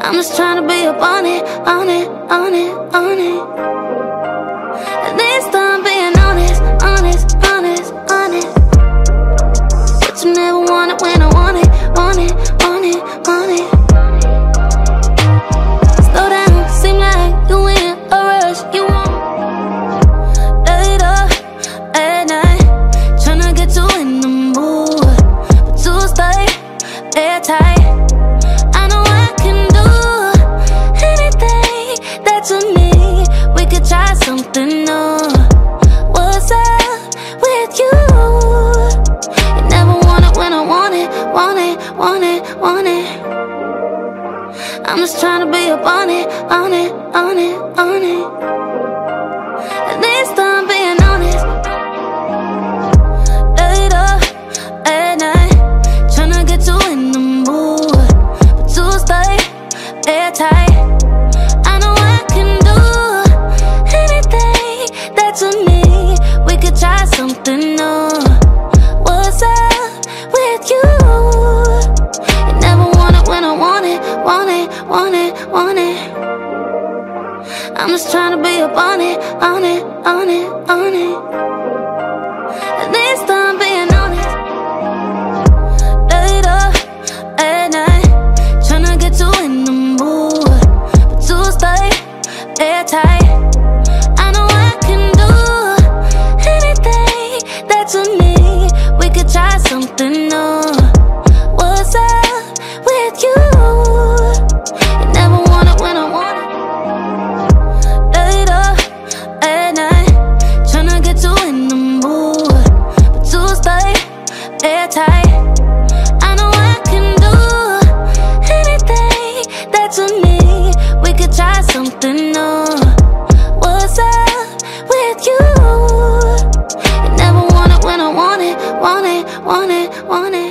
I'm just trying to be up on it, on it, on it, on it. want it, want it, want it. I'm just trying to be up on it, on it, on it, on it. At least I'm being honest. Later, at night Trying to get you in the mood. But you stay airtight. want it, want it. I'm just trying to be up on it, on it, on it, on it. something new What's up with you? You never want it when I want it, want it, want it, want it